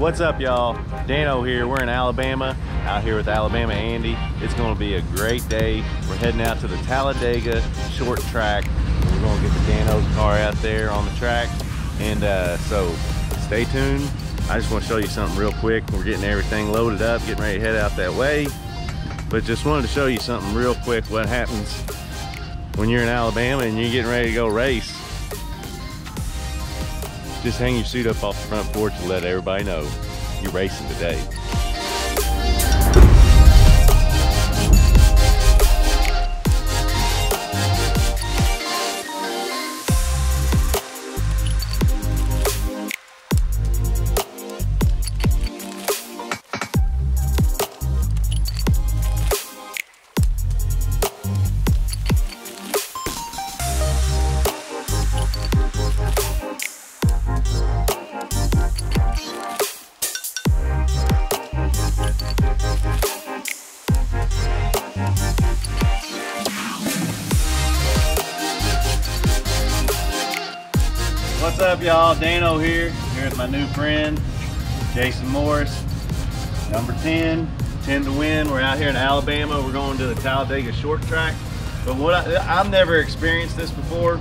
What's up, y'all? Dano here. We're in Alabama, out here with Alabama Andy. It's going to be a great day. We're heading out to the Talladega short track. We're going to get the Dano's car out there on the track. And uh, so stay tuned. I just want to show you something real quick. We're getting everything loaded up, getting ready to head out that way. But just wanted to show you something real quick what happens when you're in Alabama and you're getting ready to go race. Just hang your suit up off the front porch and let everybody know you're racing today. Up, y'all? Dano here, here with my new friend, Jason Morris. Number 10, 10 to win. We're out here in Alabama. We're going to the Talladega short track. But what I, I've never experienced this before.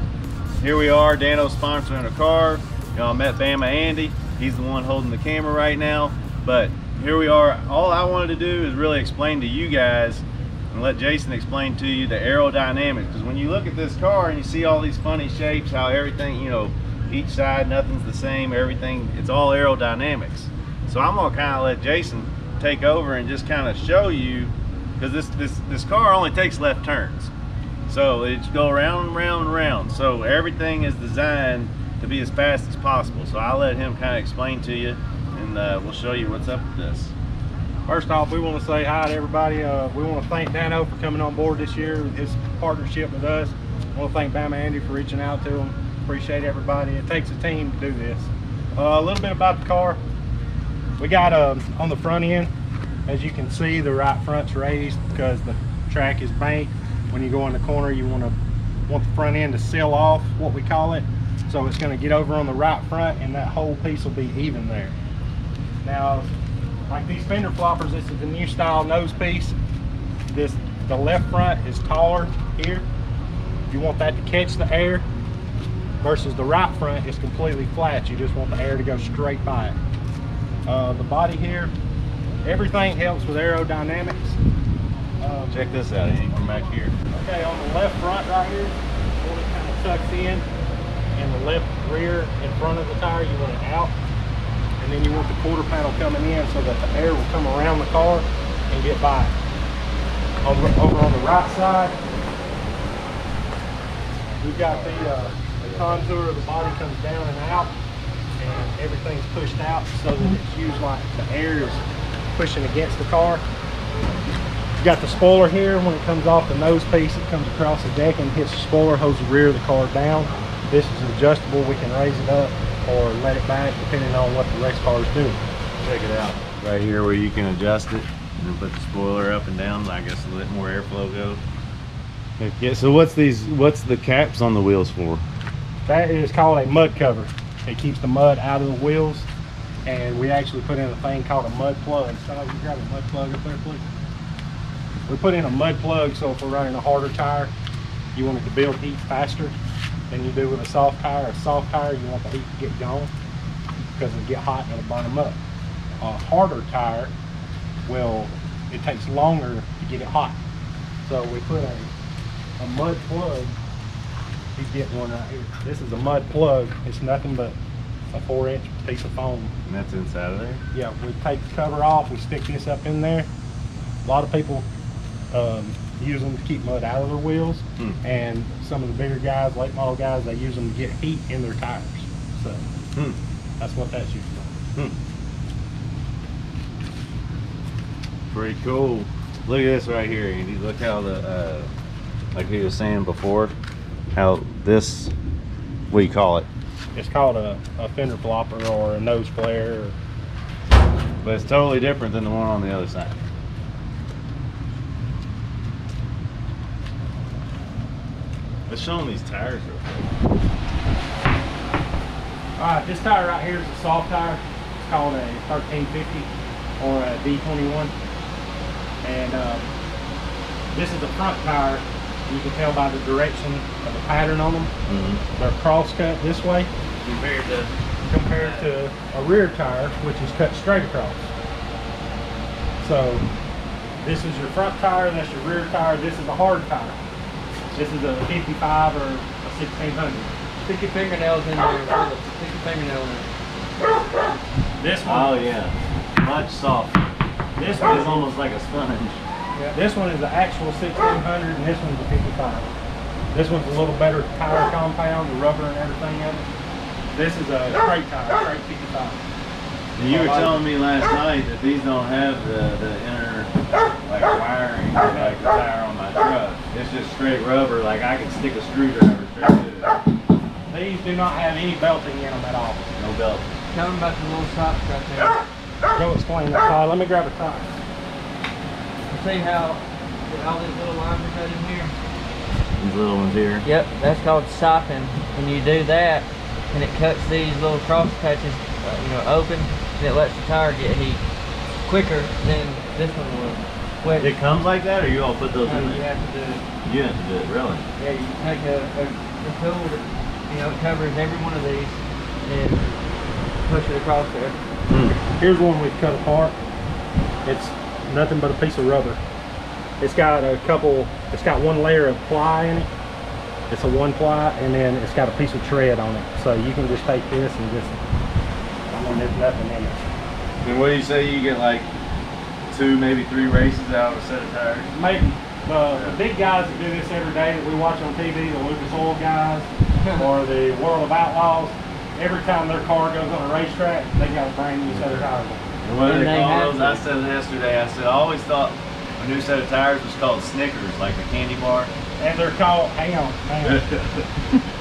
Here we are, Dano sponsoring a car. Y'all met Bama Andy. He's the one holding the camera right now. But here we are. All I wanted to do is really explain to you guys and let Jason explain to you the aerodynamics. Because when you look at this car and you see all these funny shapes, how everything, you know, each side, nothing's the same, everything, it's all aerodynamics. So I'm gonna kind of let Jason take over and just kind of show you, because this, this, this car only takes left turns. So it's go round and round and round. So everything is designed to be as fast as possible. So I'll let him kind of explain to you and uh, we'll show you what's up with this. First off, we want to say hi to everybody. Uh, we want to thank Dano for coming on board this year, his partnership with us. I want to thank Bama Andy for reaching out to him. Appreciate everybody. It takes a team to do this. Uh, a little bit about the car. We got um, on the front end, as you can see, the right front's raised because the track is banked. When you go in the corner, you want to want the front end to seal off, what we call it. So it's going to get over on the right front, and that whole piece will be even there. Now, like these fender floppers, this is the new style nose piece. This the left front is taller here. You want that to catch the air versus the right front is completely flat. You just want the air to go straight by it. Uh, the body here, everything helps with aerodynamics. Um, Check this out, Andy, from back here. Okay, on the left front right here, you want it kind of tucks in, and the left rear in front of the tire, you want it out. And then you want the quarter panel coming in so that the air will come around the car and get by. Over, over on the right side, we've got the, uh, the contour of the body comes down and out, and everything's pushed out so that it's used like the air is pushing against the car. You got the spoiler here. When it comes off the nose piece, it comes across the deck and hits the spoiler, holds the rear of the car down. This is adjustable. We can raise it up or let it back depending on what the race car is doing. Check it out. Right here where you can adjust it and then put the spoiler up and down. I guess let more airflow go. Yeah, so what's these, what's the caps on the wheels for? That is called a mud cover. It keeps the mud out of the wheels. And we actually put in a thing called a mud plug. So you grab a mud plug up there, please. We put in a mud plug so if we're running a harder tire, you want it to build heat faster than you do with a soft tire. A soft tire, you want the heat to get gone because it'll get hot and it'll burn them up. A harder tire will, it takes longer to get it hot. So we put a, a mud plug. You get one right here. This is a mud plug. It's nothing but a four inch piece of foam. And that's inside of there? Yeah, we take the cover off, we stick this up in there. A lot of people um, use them to keep mud out of their wheels. Hmm. And some of the bigger guys, late model guys, they use them to get heat in their tires. So Hmm. that's what that's used for. Hmm. Pretty cool. Look at this right here, Andy. Look how the, uh, like he was saying before, how this, what do you call it? It's called a, a fender flopper or a nose flare. Or, But it's totally different than the one on the other side. Let's show them these tires real quick. All right, this tire right here is a soft tire. It's called a 1350 or a D21. And um, this is a front tire. You can tell by the direction of the pattern on them. Mm-hmm. They're cross cut this way Compared to compared to a rear tire, which is cut straight across. So this is your front tire, that's your rear tire, this is a hard tire. This is a 55 or a 1600. Stick your fingernails in there. Philip. Stick your fingernail in there. This oh one, yeah, much softer. this It's one is almost like a sponge. This one is the actual 1600 and this one's a 55. This one's a little better tire compound, the rubber and everything of it. This is a straight tire, straight 55. And you were telling me last night that these don't have the, the inner like wiring like the tire on my truck. It's just straight rubber. Like I can stick a screwdriver straight to it. These do not have any belting in them at all. No belt. Tell them about the little socks right there. Go explain that, Todd. Let me grab a tire. See how all these little lines are cut in here? These little ones here. Yep, that's called siping. When you do that, and it cuts these little cross patches, uh, you know, open, and it lets the tire get heat quicker than this one will. Quick. It comes like that, or you all put those No, in you there? have to do it. You have to do it, really. Yeah, you take a, a, a tool that, you know, covers every one of these and push it across there. Here's one we've cut apart. It's nothing but a piece of rubber. It's got a couple, it's got one layer of ply in it. It's a one ply and then it's got a piece of tread on it. So you can just take this and just, I mean, there's nothing in it. And what do you say? You get like two, maybe three races out of a set of tires. Maybe. The, the big guys that do this every day that we watch on TV, the Lucas Oil guys or the World of Outlaws, every time their car goes on a racetrack, they got a brand new set of tires on. And what do And they they call have those? I to. said yesterday. I said I always thought a new set of tires was called Snickers, like a candy bar. And they're called, hang on, hang on.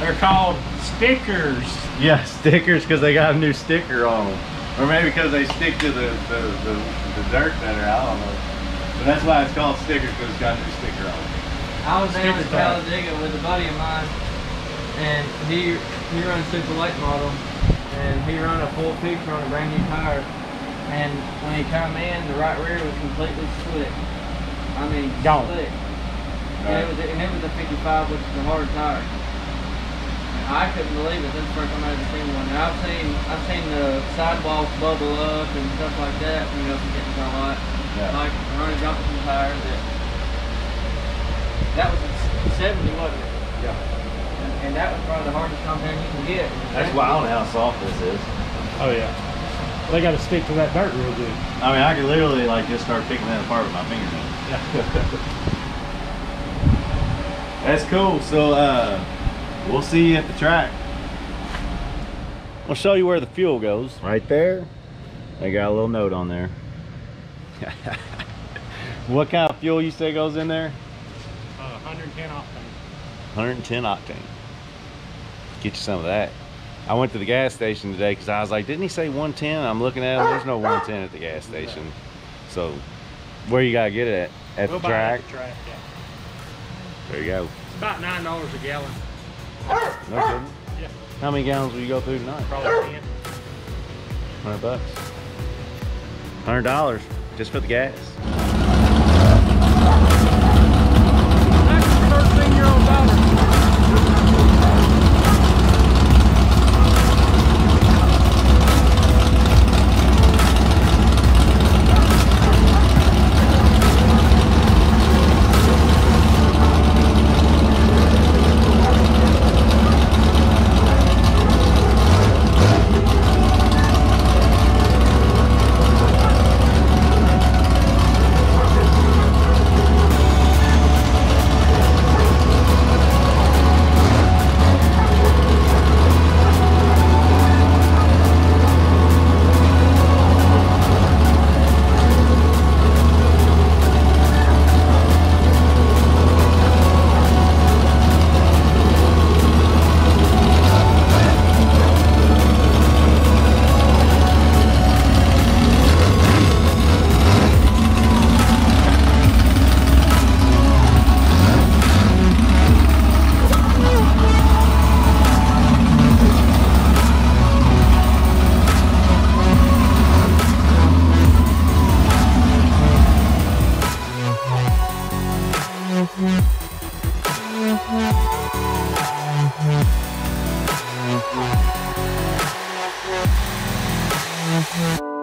They're called stickers. yeah, stickers because they got a new sticker on them, or maybe because they stick to the the, the the dirt better. I don't know. But that's why it's called stickers because it's got a new sticker on it. I was down in Sticker tire. Talladega with a buddy of mine, and he he runs super late model, and he run a full picture on a brand new tire. And when he come in, the right rear was completely slick. I mean, Gone. slick. And, it was, and it was a 55, which is a hard tire. And I couldn't believe it. That's the first time I ever seen one. And I've seen I've seen the sidewalls bubble up and stuff like that. You know, from getting so hot. Yeah. Like running Johnson tires that that was a 70, wasn't it? Yeah. And, and that was probably the hardest compound you can get. That's why I don't know how soft this is. Oh yeah. They got to stick to that dirt real good. I mean, I could literally like just start picking that apart with my fingernails. That's cool. So uh, we'll see you at the track. I'll show you where the fuel goes. Right there. They got a little note on there. what kind of fuel you say goes in there? Uh, 110 octane. 110 octane. Get you some of that. I went to the gas station today because I was like, didn't he say 110? I'm looking at him. There's no 110 at the gas station. So where you gotta get it at? At We'll the track? at the track, yeah. There you go. It's about nine dollars a gallon. No kidding. Yeah, How many gallons will you go through tonight? probably ten. 100 bucks. $100 just for the gas. You.